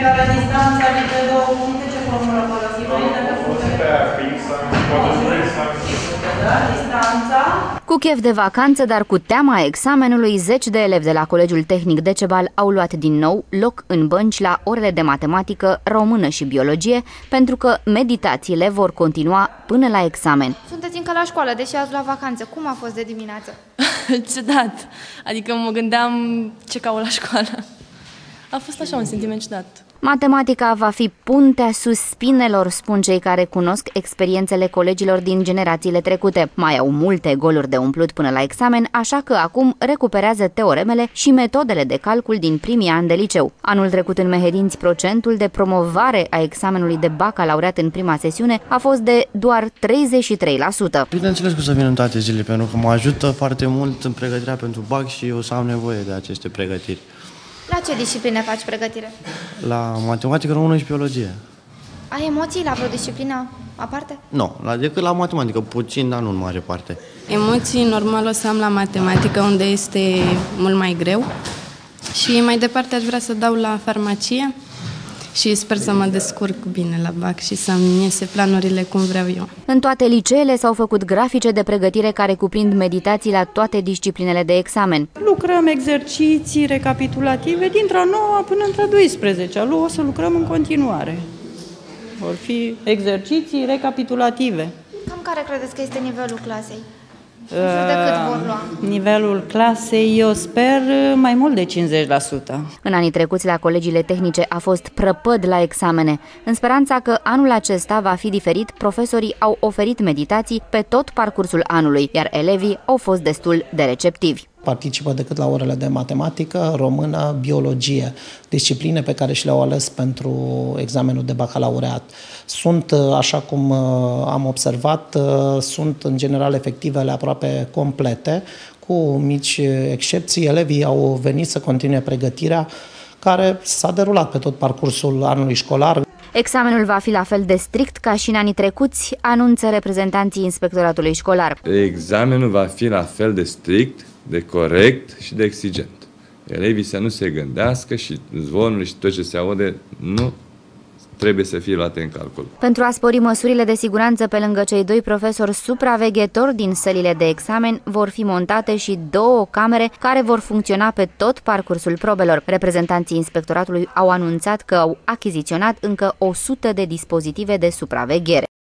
egală distanța dintre două puncte, ce formulă folosim înainte de Da, distanța. Cu chef de vacanță, dar cu teama examenului, zeci de elevi de la Colegiul Tehnic Decebal au luat din nou loc în bănci la orele de matematică, română și biologie, pentru că meditațiile vor continua până la examen. Sunteți încă la școală, deși ați luat vacanță. Cum a fost de dimineață? ciudat. Adică mă gândeam ce caut la școală. A fost așa un sentiment ciudat. Matematica va fi puntea sus spinelor, spun cei care cunosc experiențele colegilor din generațiile trecute. Mai au multe goluri de umplut până la examen, așa că acum recuperează teoremele și metodele de calcul din primii ani de liceu. Anul trecut în Mehedinți, procentul de promovare a examenului de bacalaureat în prima sesiune a fost de doar 33%. Bineînțeles că să vin în toate zilele, pentru că mă ajută foarte mult în pregătirea pentru BAC și eu să am nevoie de aceste pregătiri. La ce discipline faci pregătire? La matematică, română și biologie. Ai emoții la vreo disciplină aparte? Nu, la, decât la matematică, puțin, dar nu în mare parte. Emoții normal o să am la matematică, unde este mult mai greu. Și mai departe aș vrea să dau la farmacie și sper să mă descurc bine la BAC și să-mi iese planurile cum vreau eu. În toate liceele s-au făcut grafice de pregătire care cuprind meditații la toate disciplinele de examen. Lucrăm exerciții recapitulative dintre a 9 până între a 12 -a. O să lucrăm în continuare. Vor fi exerciții recapitulative. Cam care credeți că este nivelul clasei? În jur de cât vor lua? Nivelul clasei, eu sper, mai mult de 50%. În anii trecuți la colegiile tehnice a fost prăpăd la examene. În speranța că anul acesta va fi diferit, profesorii au oferit meditații pe tot parcursul anului, iar elevii au fost destul de receptivi participă decât la orele de matematică, română, biologie, discipline pe care și le-au ales pentru examenul de bacalaureat. Sunt, așa cum uh, am observat, uh, sunt în general efectivele aproape complete, cu mici excepții. Elevii au venit să continue pregătirea care s-a derulat pe tot parcursul anului școlar. Examenul va fi la fel de strict ca și în anii trecuți, anunță reprezentanții inspectoratului școlar. Examenul va fi la fel de strict de corect și de exigent. Elevii să nu se gândească și zvonul și tot ce se aude nu trebuie să fie luate în calcul. Pentru a spori măsurile de siguranță pe lângă cei doi profesori supraveghetori din sălile de examen, vor fi montate și două camere care vor funcționa pe tot parcursul probelor. Reprezentanții inspectoratului au anunțat că au achiziționat încă 100 de dispozitive de supraveghere.